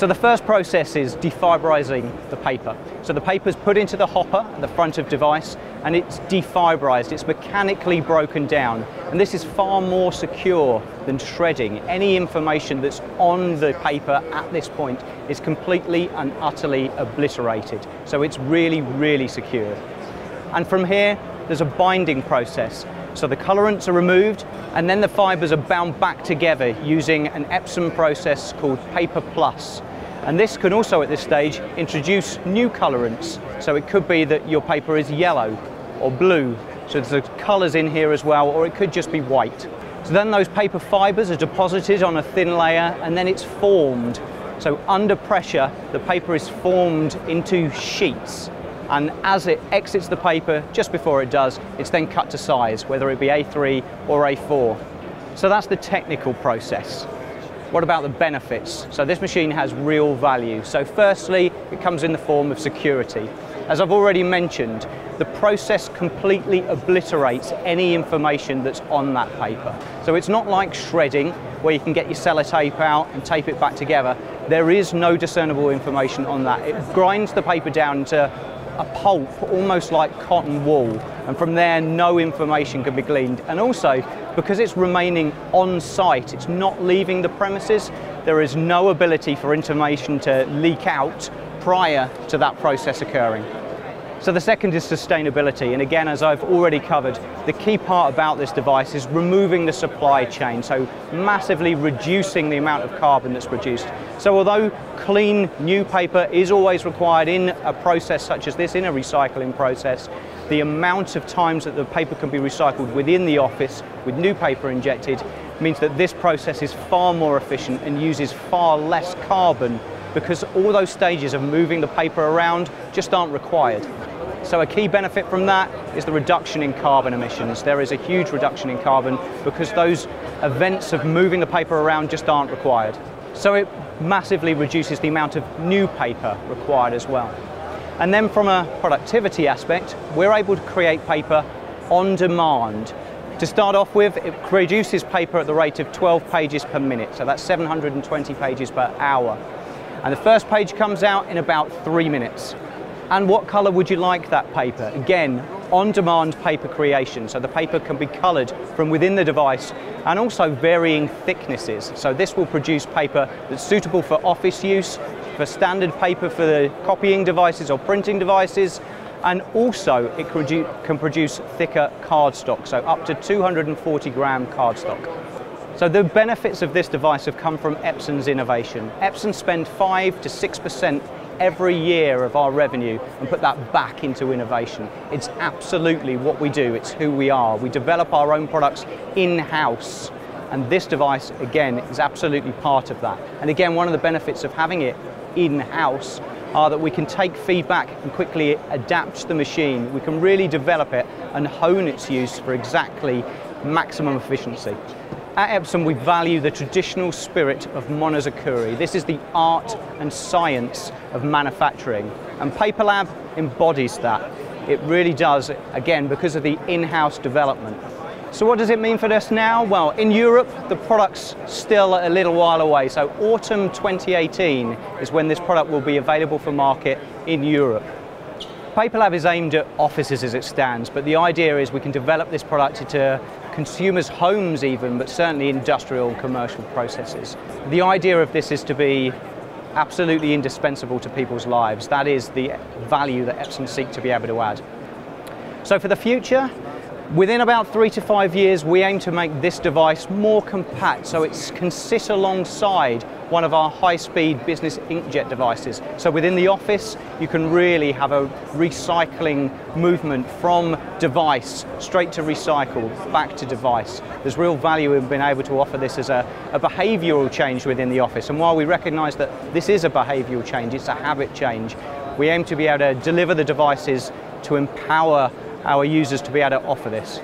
So the first process is defiberizing the paper. So the paper is put into the hopper at the front of device and it's defiberized, it's mechanically broken down. And this is far more secure than shredding. Any information that's on the paper at this point is completely and utterly obliterated. So it's really, really secure. And from here, there's a binding process. So the colorants are removed and then the fibers are bound back together using an Epson process called Paper Plus. And this can also at this stage introduce new colorants. So it could be that your paper is yellow or blue. So there's colors in here as well, or it could just be white. So then those paper fibers are deposited on a thin layer and then it's formed. So under pressure, the paper is formed into sheets. And as it exits the paper, just before it does, it's then cut to size, whether it be A3 or A4. So that's the technical process. What about the benefits? So this machine has real value. So firstly, it comes in the form of security. As I've already mentioned, the process completely obliterates any information that's on that paper. So it's not like shredding, where you can get your sellotape out and tape it back together. There is no discernible information on that. It grinds the paper down into a pulp, almost like cotton wool, and from there no information can be gleaned. And also, because it's remaining on site, it's not leaving the premises, there is no ability for information to leak out prior to that process occurring. So the second is sustainability, and again, as I've already covered, the key part about this device is removing the supply chain, so massively reducing the amount of carbon that's produced. So although clean new paper is always required in a process such as this, in a recycling process, the amount of times that the paper can be recycled within the office with new paper injected means that this process is far more efficient and uses far less carbon because all those stages of moving the paper around just aren't required. So a key benefit from that is the reduction in carbon emissions. There is a huge reduction in carbon because those events of moving the paper around just aren't required. So it massively reduces the amount of new paper required as well. And then from a productivity aspect, we're able to create paper on demand. To start off with, it produces paper at the rate of 12 pages per minute, so that's 720 pages per hour. And the first page comes out in about three minutes. And what color would you like that paper? Again, on-demand paper creation, so the paper can be colored from within the device and also varying thicknesses. So this will produce paper that's suitable for office use, for standard paper for the copying devices or printing devices, and also it can produce thicker cardstock, so up to 240 gram cardstock. So the benefits of this device have come from Epson's innovation. Epson spend 5 to 6% every year of our revenue and put that back into innovation. It's absolutely what we do, it's who we are. We develop our own products in-house and this device, again, is absolutely part of that. And again, one of the benefits of having it in-house are that we can take feedback and quickly adapt the machine. We can really develop it and hone its use for exactly maximum efficiency. At Epson, we value the traditional spirit of Monozukuri. This is the art and science of manufacturing. And Paperlab embodies that. It really does, again, because of the in-house development. So what does it mean for us now? Well, in Europe, the product's still a little while away. So autumn 2018 is when this product will be available for market in Europe. Paperlab is aimed at offices as it stands, but the idea is we can develop this product into consumers' homes even, but certainly industrial and commercial processes. The idea of this is to be absolutely indispensable to people's lives. That is the value that Epson seek to be able to add. So for the future, Within about three to five years, we aim to make this device more compact so it can sit alongside one of our high-speed business inkjet devices. So within the office, you can really have a recycling movement from device straight to recycle, back to device. There's real value in being able to offer this as a, a behavioural change within the office. And while we recognise that this is a behavioural change, it's a habit change, we aim to be able to deliver the devices to empower our users to be able to offer this.